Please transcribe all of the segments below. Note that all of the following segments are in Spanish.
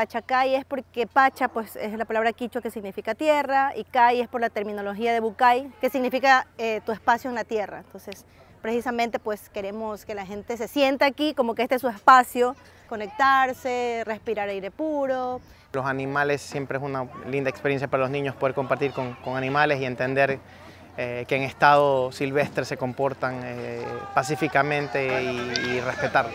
Pachacay es porque Pacha pues, es la palabra quichua que significa tierra y Cay es por la terminología de Bucay, que significa eh, tu espacio en la tierra. Entonces, precisamente pues queremos que la gente se sienta aquí como que este es su espacio, conectarse, respirar aire puro. Los animales siempre es una linda experiencia para los niños poder compartir con, animales y entender eh, que en estado silvestre se comportan eh, pacíficamente y, y respetar.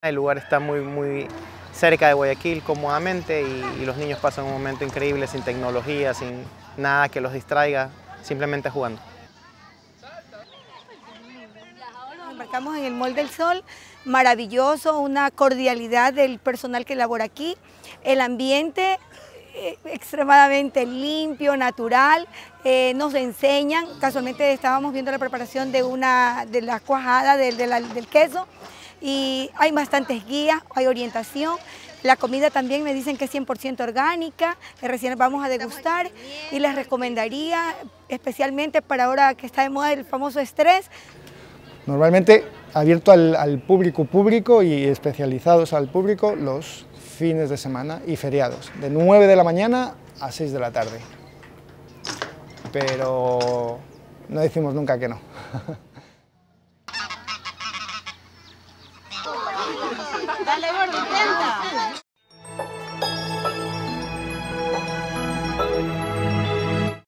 El lugar está muy, muy cerca de Guayaquil cómodamente y, los niños pasan un momento increíble sin tecnología, sin nada que los distraiga, simplemente jugando. Embarcamos en el Mall del Sol, maravilloso, una cordialidad del personal que labora aquí, el ambiente eh, extremadamente limpio, natural, eh, nos enseñan, casualmente estábamos viendo la preparación de una de la cuajada del queso, y hay bastantes guías, hay orientación. La comida también me dicen que es 100% orgánica, que recién vamos a degustar y les recomendaría, especialmente para ahora que está de moda el famoso estrés. Normalmente abierto al, público público y especializados al público los fines de semana y feriados, de 9 de la mañana a 6 de la tarde. Pero no decimos nunca que no. Dale, gordo, intenta.